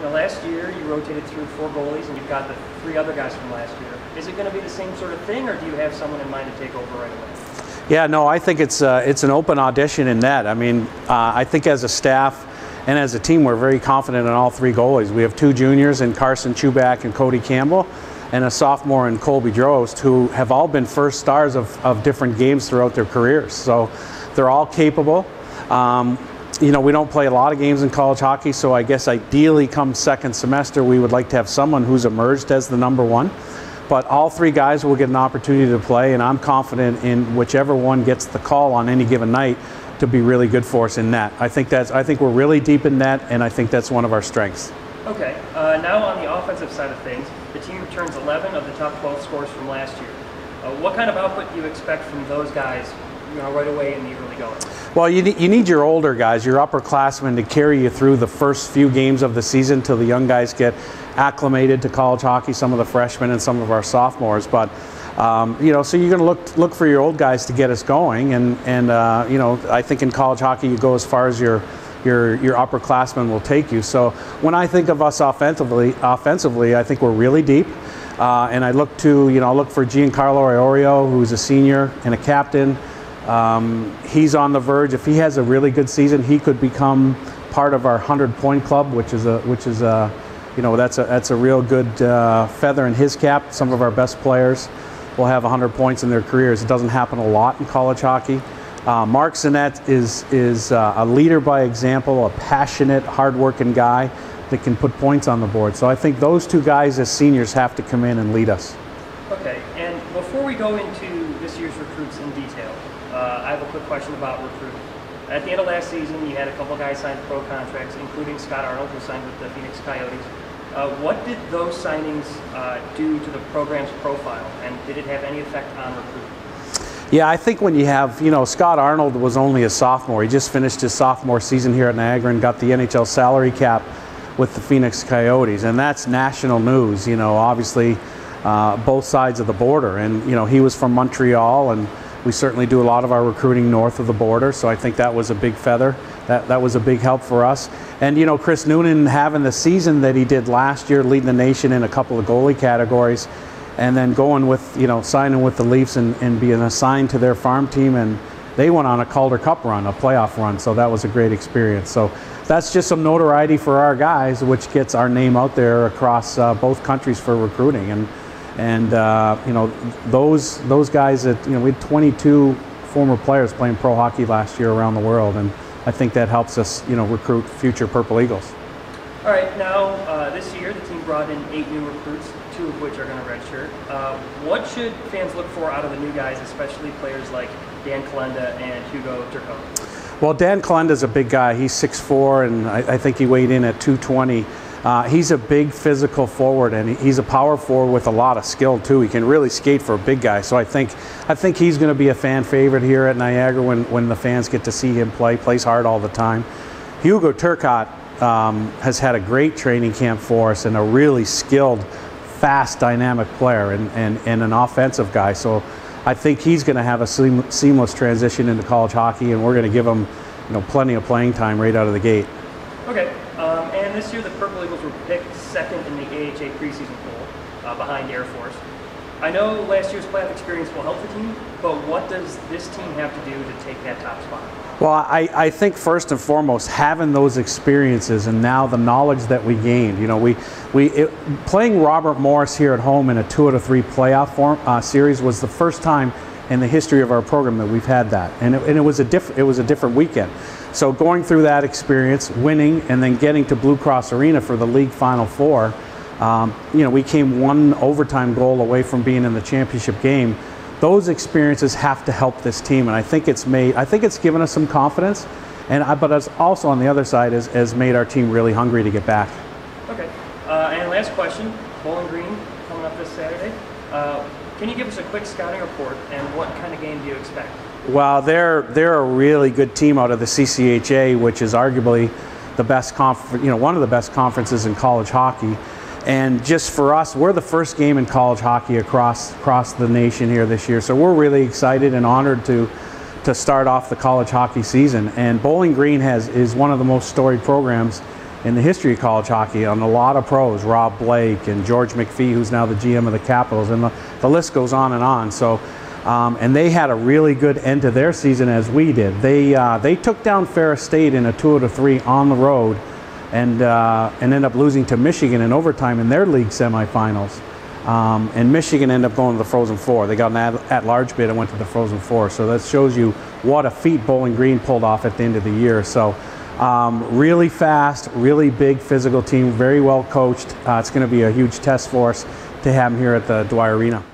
You last year you rotated through four goalies and you've got the three other guys from last year. Is it going to be the same sort of thing, or do you have someone in mind to take over right away? Yeah, no, I think it's uh, it's an open audition in net. I mean, uh, I think as a staff and as a team, we're very confident in all three goalies. We have two juniors in Carson Chubak and Cody Campbell, and a sophomore in Colby Drost, who have all been first stars of, of different games throughout their careers. So they're all capable. Um, you know, we don't play a lot of games in college hockey, so I guess ideally come second semester, we would like to have someone who's emerged as the number one. But all three guys will get an opportunity to play, and I'm confident in whichever one gets the call on any given night to be really good for us in net. I think that's I think we're really deep in net, and I think that's one of our strengths. Okay. Uh, now on the offensive side of things, the team returns 11 of the top 12 scores from last year. Uh, what kind of output do you expect from those guys, you know, right away in the early going? Well, you need, you need your older guys, your upperclassmen, to carry you through the first few games of the season till the young guys get acclimated to college hockey. Some of the freshmen and some of our sophomores, but. Um, you know, so you're going to look look for your old guys to get us going, and and uh, you know, I think in college hockey you go as far as your your your upperclassmen will take you. So when I think of us offensively, offensively, I think we're really deep. Uh, and I look to, you know, I look for Giancarlo Iorio, who's a senior and a captain. Um, he's on the verge. If he has a really good season, he could become part of our 100 point club, which is a, which is a, you know, that's a, that's a real good uh, feather in his cap. Some of our best players will have 100 points in their careers. It doesn't happen a lot in college hockey. Uh, Mark Sinnett is, is uh, a leader by example, a passionate, hardworking guy that can put points on the board. So I think those two guys as seniors have to come in and lead us. Okay, and before we go into this year's recruits in detail, uh, I have a quick question about recruiting. At the end of last season, you had a couple guys sign pro contracts, including Scott Arnold, who signed with the Phoenix Coyotes. Uh, what did those signings uh, do to the program's profile, and did it have any effect on recruiting? Yeah, I think when you have, you know, Scott Arnold was only a sophomore. He just finished his sophomore season here at Niagara and got the NHL salary cap with the Phoenix Coyotes, and that's national news. You know, obviously, uh, both sides of the border, and you know, he was from Montreal, and we certainly do a lot of our recruiting north of the border. So I think that was a big feather. That that was a big help for us. And you know, Chris Noonan having the season that he did last year, leading the nation in a couple of goalie categories and then going with you know signing with the Leafs and, and being assigned to their farm team and they went on a Calder Cup run, a playoff run, so that was a great experience. So that's just some notoriety for our guys, which gets our name out there across uh, both countries for recruiting. And and uh, you know those those guys that you know we had 22 former players playing pro hockey last year around the world, and I think that helps us you know recruit future Purple Eagles. All right, now uh, this year the team brought in eight new recruits, two of which are going to redshirt. Uh, what should fans look for out of the new guys, especially players like Dan Calenda and Hugo Turcotte? Well, Dan Calenda is a big guy. He's 6'4", and I, I think he weighed in at 220. Uh, he's a big physical forward, and he's a power forward with a lot of skill too. He can really skate for a big guy. So I think I think he's going to be a fan favorite here at Niagara when when the fans get to see him play. Plays hard all the time. Hugo Turcotte um, has had a great training camp for us and a really skilled, fast, dynamic player and, and, and an offensive guy. So I think he's going to have a seamless transition into college hockey, and we're going to give him you know, plenty of playing time right out of the gate. Okay. Um, and this year, the Purple Eagles were picked second in the AHA preseason poll uh, behind Air Force. I know last year's playoff experience will help the team, but what does this team have to do to take that top spot? Well, I, I think first and foremost, having those experiences and now the knowledge that we gained. You know, we, we it, playing Robert Morris here at home in a two out of three playoff form, uh, series was the first time in the history of our program that we've had that, and it, and it was a different it was a different weekend. So going through that experience, winning, and then getting to Blue Cross Arena for the league Final Four, um, you know, we came one overtime goal away from being in the championship game those experiences have to help this team, and I think it's made. I think it's given us some confidence, and I, but it's also on the other side has, has made our team really hungry to get back. Okay, uh, and last question: Bowling Green coming up this Saturday. Uh, can you give us a quick scouting report and what kind of game do you expect? Well, they're they're a really good team out of the CCHA, which is arguably the best conf- you know one of the best conferences in college hockey. And just for us, we're the first game in college hockey across across the nation here this year. So we're really excited and honored to to start off the college hockey season. And Bowling Green has is one of the most storied programs in the history of college hockey on a lot of pros, Rob Blake and George McPhee, who's now the GM of the Capitals, and the, the list goes on and on. So, um, and they had a really good end to their season as we did. They uh, they took down Ferris State in a two out of three on the road, and uh, and ended up losing to Michigan in overtime in their league semifinals. Um, and Michigan ended up going to the Frozen Four. They got an at large bid and went to the Frozen Four. So that shows you what a feat Bowling Green pulled off at the end of the year. So um, really fast, really big physical team, very well coached. Uh, it's going to be a huge test for us to have them here at the Dwyer Arena.